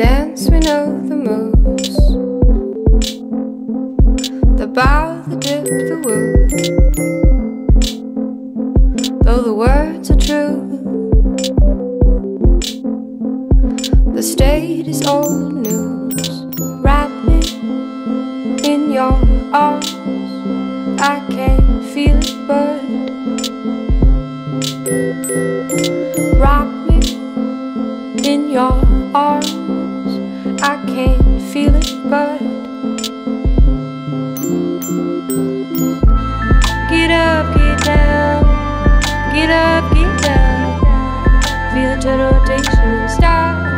dance, we know the moves. The bow, the dip, the woo. Though the words are true, the state is old news. Wrap me in your arms. I can't feel it, but rock me in your arms. Can't feel it, but get up, get down, get up, get down. Feel the rotation start.